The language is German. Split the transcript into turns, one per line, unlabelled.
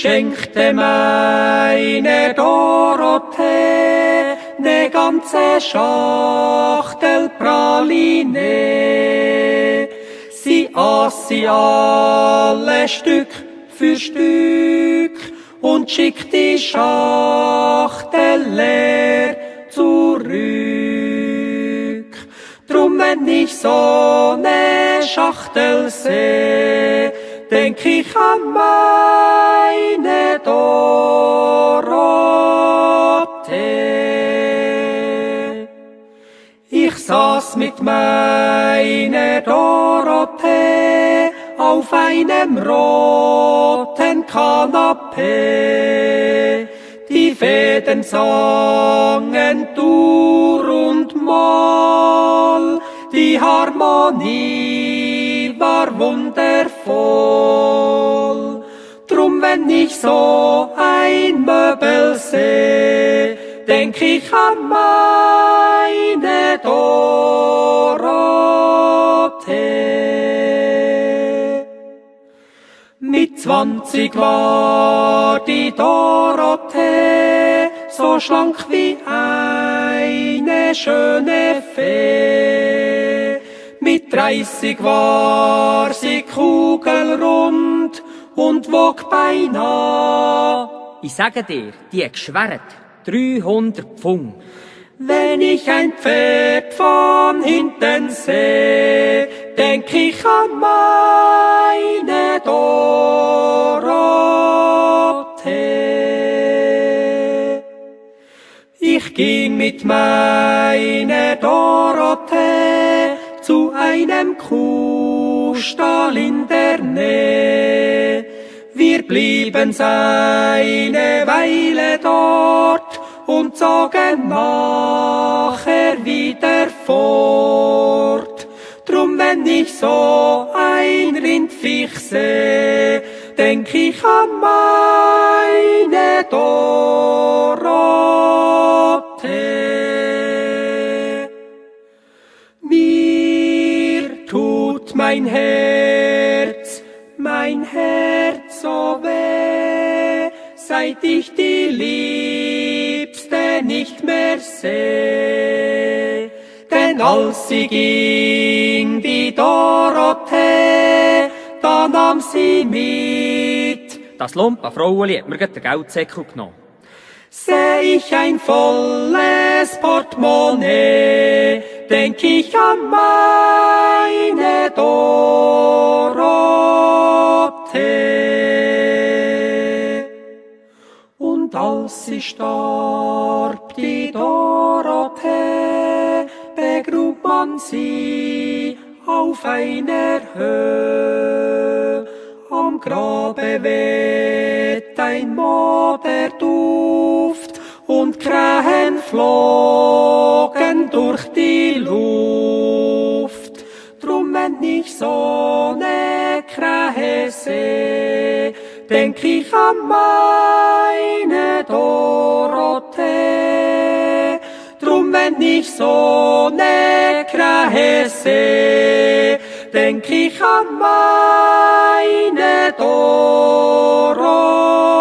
schenkte meine Dorothee ne ganze Schachtel Praline. Sie aß sie alle Stück für Stück und schickt die Schachtel leer zurück. Drum, wenn ich so ne Schachtel seh, denk ich an meine Dorothee. Ich saß mit meiner Dorothee auf einem roten Kanapee. Die Fäden sangen Dur und Moll, die Harmonie war wundervoll. Drum, wenn ich so ein Möbel seh, denk ich an meine Dorothee. Mit zwanzig war die Dorothee so schlank wie eine schöne Fee. Mit dreißig war sie kugelrund und wog beinah.
Ich sage dir, die hat geschwärzt. 300 Pfund.
Wenn ich ein Pferd von hinten seh, denk ich an meine Dorothee. Ich ging mit meiner Dorothee zu einem Kuhstall in der Nähe. Wir blieben's eine Weile dort und zogen nachher wieder fort. Drum, wenn ich so ein Rindviech seh, denk ich an meine Dorothee. Mein Herz, mein Herz so weh, seit ich die Liebste nicht mehr seh. Denn als sie ging, die Dorothee, da nahm sie mit.
Das Lumpen Fraueli hat mir den Geldsäckel genommen.
Seh ich ein volles Portemonnaie, denk ich an meine Dorothee. Und als sie starb, die Dorothee, begrub man sie auf einer Höhe. Am Grabe weht ein Moderduft und Krähen flogen durch die Luft. Drum, wenn ich so ne Krähe seh, denk ich an meine Dorothee. Drum, wenn ich so ne Krähe seh, denk ich an meine Dorothee.